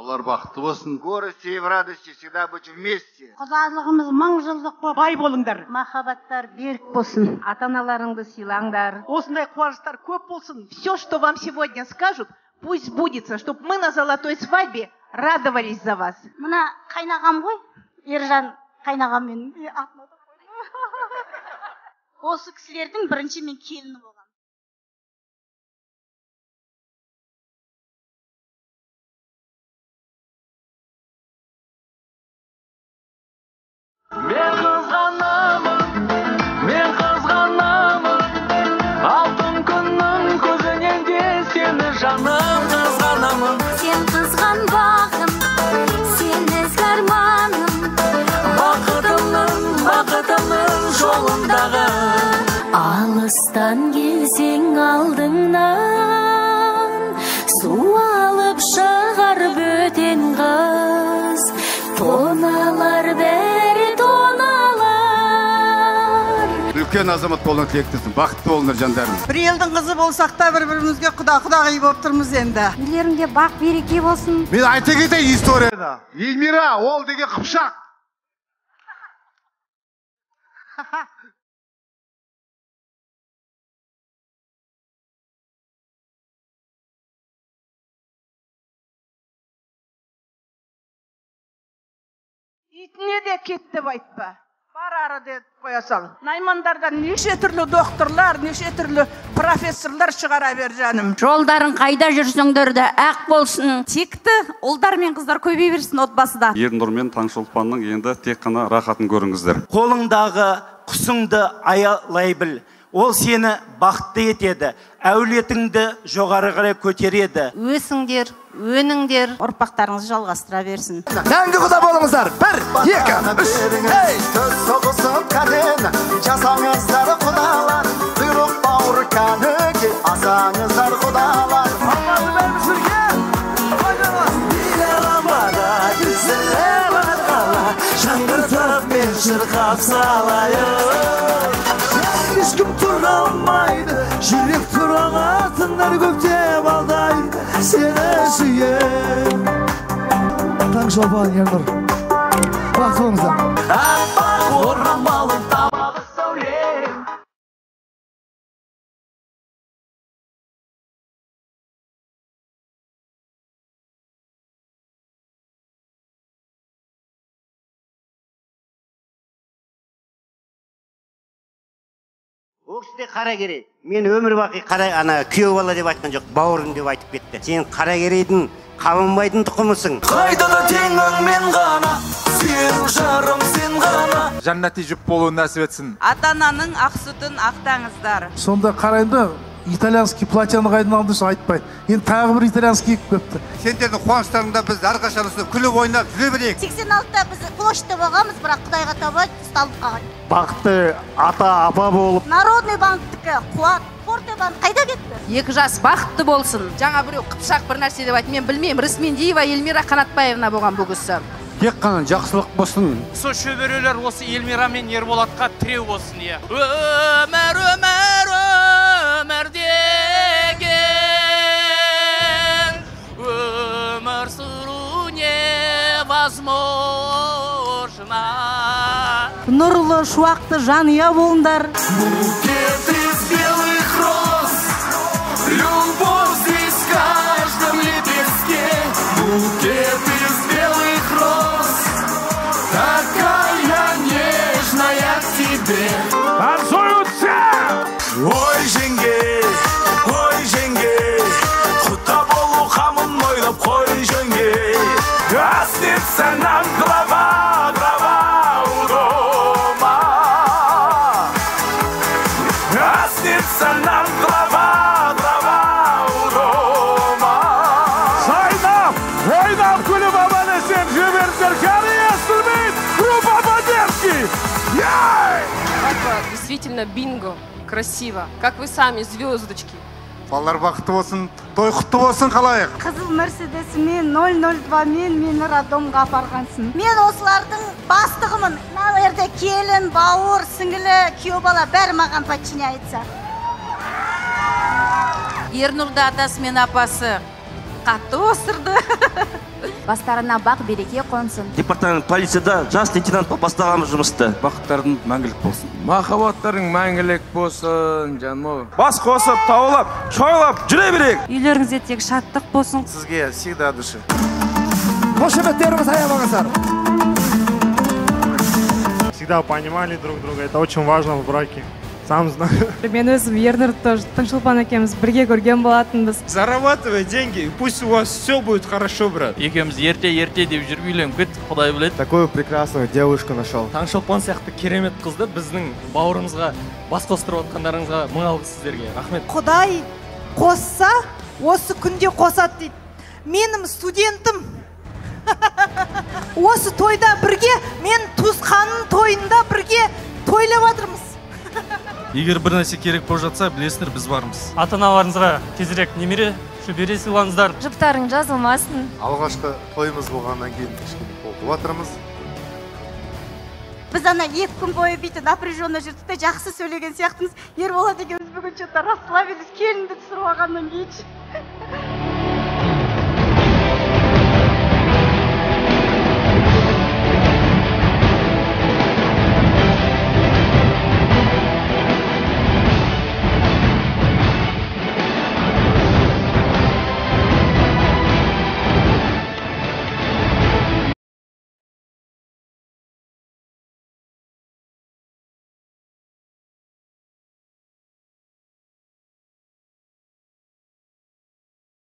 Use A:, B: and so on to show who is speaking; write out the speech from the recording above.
A: Алар бақытты болсын.
B: Горести и в радости всегда быть вместе.
C: құдалығымыз мың жылдық болып
D: бай болыңдар
C: махаббаттар берік болсын ата аналарыңды сыйлаңдар
D: осындай қуаныштар көп болсын все что вам сегодня скажут пусть сбудется чтобы мы на золотой свадьбе радовались за вас
C: мына қайнағам ғой ержан қайнағам менің е, атын атап қойдым. осы кісілердің бірінші мен келіні болғанмын
E: алыстан келсең алдыңнан су алып шығар бөтен қыз тоналар бәрі тоналар
A: Үлкен азамат болуына тілектеспін. Бақытты болыңдар жандарым.
F: бір елдің қызы болсақ та бір бірімізге құда құдағи болып тұрмыз енді
C: үйлеріңде бақ береке болсын
A: Мен айта кетейін историяны. Эльмира, ол деген қыпшақ.
D: Итіне де кет деп айтпа. Барары деп қоя сал. Наймандардан неше түрлі докторлар неше түрлі профессорлар шығара бер жаным.
G: Жолдарың қайда жүрсеңдер де ақ болсын. Текті ұлдар мен қыздар көбейе берсін отбасыда.
H: Ернұр мен таңшолпанның енді тек қана рахатын көріңіздер.
I: Қолыңдағы құсыңды аялай біл. Ол сені бақытты етеді әулетіңді жоғары қарай көтереді.
G: Өсіңдер. Өніңдер. Ұрпақтарыңыз жалғастыра берсін.
J: Мәңгі құда болыңыздар. Бір екі үш. Ей
B: Төс соғысып кәдені жасаңыздар құдалар. Бұйрық бауыр кәніге асаңыздар құдалар.
K: Жаңғыртып мен шырқап салайын që je.
J: Ta në shofa njërë
K: Pa, të zërë ah!
L: Ол кісі де қаракерей мен өмір бақи қара ана күйеу бала деп айтқан жоқ бауырым деп айтып кетті. Сен қаракерейдің қабанбайдың тұқымысың.
K: Қайда да теңің мен ғана сенің жарым сен ғана.
M: Жәннати жұп болуын нәсіп етсін.
G: Ата ананың ақ сүтін ақтаңыздар.
J: Сонда қараймын да итальянский платьяны қайдан алдың айтпайды енді тағы бір итальянский киіп келіпті
A: Сендердің қуаныштарыңда біз әрқашан осылай күліп ойнап жүре берейік.
C: сексен алтыда біз площадьта болғанбыз бірақ құдайға табай ұсталып қалған.
L: Бақытты ата апа болып.
C: Народный банктікі қуат форте банк қайда кетті?
G: Екі жас бақытты болсын. Жаңа біреу қыпшақ бір нәрсе деп айтты. Мен білмеймін рысмендиева эльмира қанатбаевна болған бұл кісі.
A: Тек қана жақсылық болсын.
N: сол шөберелер осы эльмира мен ерболатқа тіреу болсын иә. Өмір өмір өмір сүру невозможно.
F: Нұрлы шуақты жанұя болыңдар.
O: Действительно, бинго. Красиво. Как вы сами, звездочки.
A: Балалар бақытты болсын, той құтты болсын қалайық.
C: қызыл мерседесімен 002мен мені роддомға апарғансың мен осылардың бастығымын мына жерде келін бауыр сіңілі күйеу бала бәрі маған подчиняется
G: ернұрды атасы мен апасы
C: Қатты осырды.
E: Бастарына бақ береке қонсын.
P: Департамент полицияда жас лейтенант болып бастағанбыз жұмысты
Q: бақыттардың мәңгілік болсын.
R: Махаббаттарың мәңгілік болсын жаным ау
P: бас қосып таулап шойлап жүре берейік.
S: Үйлеріңізде тек шаттық болсын.
T: Сізге всегда от души
K: қошеметтеріңіз аямаңыздар
U: Всегда понимали друг друга, это очень важно в браке. Сам знаю.
S: мен өзім ернұрды тоже. Тыңшолпан екеуміз бірге көрген болатынбыз
U: Зарабатывай деньги, и пусть у вас все будет хорошо, брат.
V: екеуміз ерте ерте деп жүріп үйленіп кеттік құдай біледі.
U: Такую прекрасную девушку нашел.
W: таңшолпан сияқты керемет қызды біздің бауырымызға бас қостырып отқандарыңызға мың алғыс сіздерге. Рахмет.
D: Құдай қосса осы күнде қосады дейді. Менің студентім. Осы тойда бірге мен туысқанның тойында бірге тойлап жатырмыз
X: егер бір нәрсе керек болып жатса білесіңдер біз бармыз.
W: Ата аналарыңызға тезірек немере шөбере сыйлаңыздар
E: жұптарың жазылмасын.
T: Алғашқы тойымыз болғаннан кейін кішкене толқып жатырмыз.
C: Біз ана екі күн бойы бүйтіп напряженно жүрдік те жақсы сөйлеген сияқтымыз. Ерболат екеуміз бүгін че то расслабились келінді түсіріп алғаннан кейін.